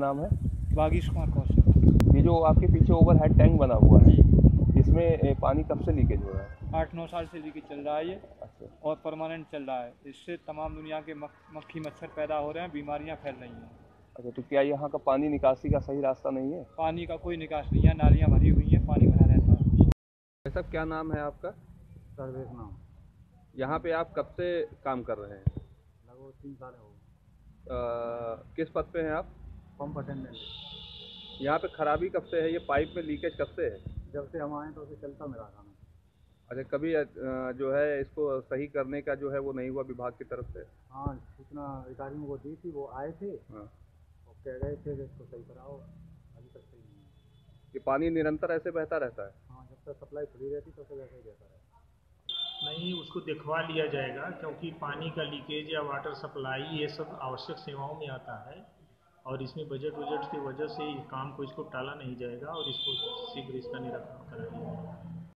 नाम है? बागीश कुमार कौशल। ये जो आपके पीछे ओवरहेड टैंक बना हुआ है इसमें पानी कब से लीकेज हो रहा है? आठ नौ साल से लीकेज चल रहा है ये अच्छा। और परमानेंट चल रहा है। इससे तमाम दुनिया के मक, मक्खी मच्छर पैदा हो रहे हैं बीमारियाँ फैल रही हैं। अच्छा तो क्या यहाँ का पानी निकासी का सही रास्ता नहीं है? पानी का कोई निकास नहीं है नालियाँ भरी हुई हैं पानी भरा रहता है। साहब क्या नाम है आपका? सर्वेश नाम। यहाँ पे आप कब से काम कर रहे हैं? लगभग तीन साल हो गए। किस पद पे हैं आप? पंप अटेंडेंट यहाँ पे खराबी कब से है? ये पाइप में लीकेज कब से है? जब से हम आए तो उसे चलता मेरा काम अच्छा कभी जो है इसको सही करने का जो है वो नहीं हुआ विभाग की तरफ़ से? हाँ सूचना अधिकारियों को दी थी वो आए थे। हाँ। और कह गए थे कि इसको सही कराओ अभी तक सही नहीं है ये पानी निरंतर ऐसे बहता रहता है? हाँ जब तक सप्लाई खुली रहती तब तो वैसे ही रहता। है नहीं उसको दिखवा लिया जाएगा क्योंकि पानी का लीकेज या वाटर सप्लाई ये सब आवश्यक सेवाओं में आता है। और इसमें बजट वजट की वजह से काम को इसको टाला नहीं जाएगा और इसको शीघ्र इसका निराकरण कराया जाएगा।